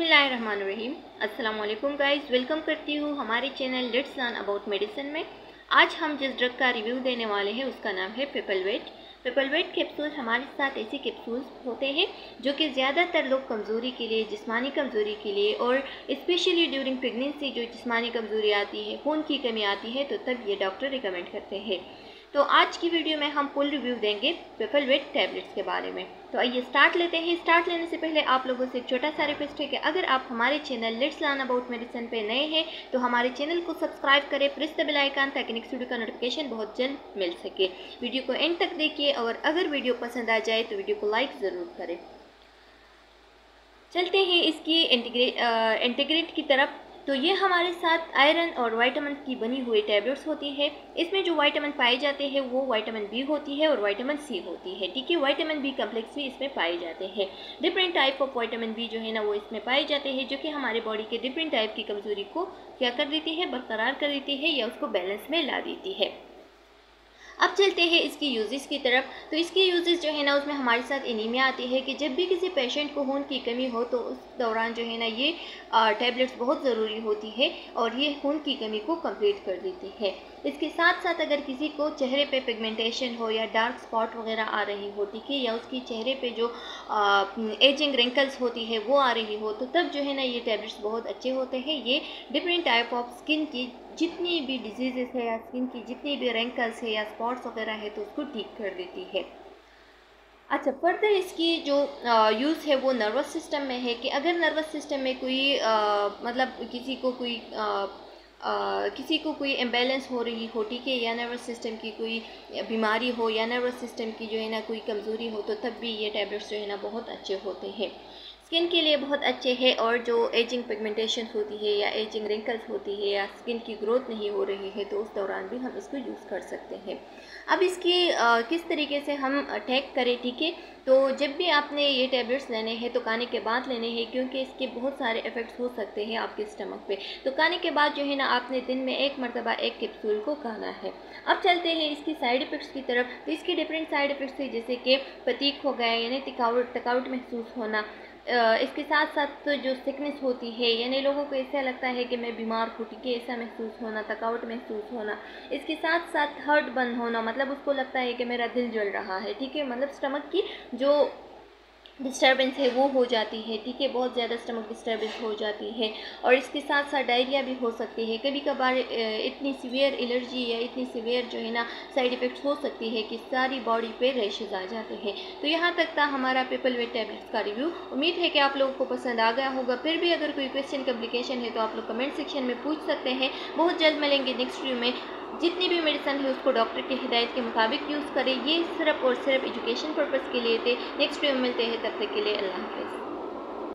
अस्सलाम वालेकुम guys, welcome करती हूँ हमारे channel let's learn about medicine में। आज हम जिस ड्रग का रिव्यू देने वाले हैं, उसका नाम है पेपलवेट पेपलवेट कैप्सूल हमारे साथ ऐसे कैप्सूल्स होते हैं, जो कि ज़्यादातर लोग कमज़ोरी के लिए, जिस्मानी कमज़ोरी के लिए और स्पेशली ड्यूरिंग प्रेगनेंसी जो जिस्मानी कमज़ोरी आती है, खून की कमी आती है तो तब ये डॉक्टर रिकमेंड करते हैं। तो आज की वीडियो में हम फुल रिव्यू देंगे पेपल वेट टैबलेट्स के बारे में। तो आइए स्टार्ट लेते हैं। स्टार्ट लेने से पहले आप लोगों से एक छोटा सा रिक्वेस्ट है कि अगर आप हमारे channel let's learn about medicine पे नए हैं तो हमारे चैनल को सब्सक्राइब करें प्रेस द बेल आइकन ताकि नेक्स्ट वीडियो का नोटिफिकेशन बहुत जल्द मिल सके। वीडियो को एंड तक देखिए और अगर वीडियो पसंद आ जाए तो वीडियो को लाइक ज़रूर करें। चलते हैं इसकी इंटीग्रेट इंटीग्रेट की तरफ़। तो ये हमारे साथ आयरन और वाइटामिन की बनी हुई टैबलेट्स होती है। इसमें जो वाइटामिन पाए जाते हैं, वो वाइटामिन बी होती है और वाइटामिन सी होती है, ठीक है? वाइटामिन बी कम्प्लेक्स भी इसमें पाए जाते हैं। Different type of vitamin B जो है ना, वो इसमें पाए जाते हैं, जो कि हमारे बॉडी के डिफरेंट टाइप की कमज़ोरी को क्या कर देती है, बरकरार कर देती है या उसको बैलेंस में ला देती है। अब चलते हैं इसकी यूजेस की तरफ़। तो इसकी यूजेस जो है ना उसमें हमारे साथ एनीमिया आती है कि जब भी किसी पेशेंट को खून की कमी हो तो उस दौरान जो है ना ये टैबलेट्स बहुत ज़रूरी होती है और ये खून की कमी को कंप्लीट कर देती है। इसके साथ साथ अगर किसी को चेहरे पे पिगमेंटेशन हो या डार्क स्पॉट वगैरह आ रही हो ठीक है या उसकी चेहरे पे जो आ, एजिंग रिंकल्स होती है वो आ रही हो तो तब जो है ना ये टैबलेट्स बहुत अच्छे होते हैं। ये डिफरेंट टाइप ऑफ़ स्किन की जितनी भी डिज़ीज़ है या स्किन की जितनी भी रेंकल्स है या स्पॉट्स वगैरह है तो उसको ठीक कर देती है। अच्छा फर्दर इसकी जो यूज़ है वो नर्वस सिस्टम में है कि अगर नर्वस सिस्टम में कोई आ, मतलब किसी को कोई आ, आ, किसी को कोई इम्बेलेंस हो रही हो ठीक है या नर्वस सिस्टम की कोई बीमारी हो या नर्वस सिस्टम की जो है ना कोई कमज़ोरी हो तो तब भी ये टैबलेट्स जो है ना बहुत अच्छे होते हैं। स्किन के लिए बहुत अच्छे हैं और जो एजिंग पिगमेंटेशन होती है या एजिंग रिंकल्स होती है या स्किन की ग्रोथ नहीं हो रही है तो उस दौरान भी हम इसको यूज़ कर सकते हैं। अब इसकी आ, किस तरीके से हम टैक करें ठीक है? तो जब भी आपने ये टैबलेट्स लेने हैं तो खाने के बाद लेने हैं क्योंकि इसके बहुत सारे इफ़ेक्ट्स हो सकते हैं आपके स्टमक पे। तो खाने के बाद जो है ना आपने दिन में एक मरतबा एक कैप्सूल को खाना है। अब चलते हैं इसकी साइड इफ़ेक्ट्स की तरफ़। तो इसके डिफरेंट साइड इफ़ेक्ट्स हैं जैसे कि पतीक हो गया यानी थकावट थकावट महसूस होना। इसके साथ साथ तो जो सिकनेस होती है, यानी लोगों को ऐसा लगता है कि मैं बीमार हूँ ठीक है ऐसा महसूस होना, थकावट महसूस होना, इसके साथ साथ हर्ट बंद होना मतलब उसको लगता है कि मेरा दिल जल रहा है, ठीक है? मतलब स्टमक की जो डिस्टर्बेंस है, वो हो जाती है, ठीक है? बहुत ज़्यादा स्टमक डिस्टर्बेंस हो जाती है और इसके साथ साथ डायरिया भी हो सकती है। कभी कभार इतनी सीवियर एलर्जी या इतनी सीवियर जो है ना साइड इफ़ेक्ट्स हो सकती है कि सारी बॉडी पे रैशेज़ आ जाते हैं। तो यहाँ तक था हमारा पेपल वेट टैबलेट्स का रिव्यू उम्मीद है कि आप लोगों को पसंद आ गया होगा। फिर भी अगर कोई क्वेश्चन कम्प्लिकेशन है तो आप लोग कमेंट सेक्शन में पूछ सकते हैं। बहुत जल्द मिलेंगे नेक्स्ट रिव्यू में। जितनी भी मेडिसन है, उसको डॉक्टर की हिदायत के मुताबिक यूज़ करें। ये सिर्फ़ और सिर्फ़ एजुकेशन पर्पज़ के लिए थे। नेक्स्ट वीडियो मिलते हैं। तब तक के लिए अल्लाह हाफ़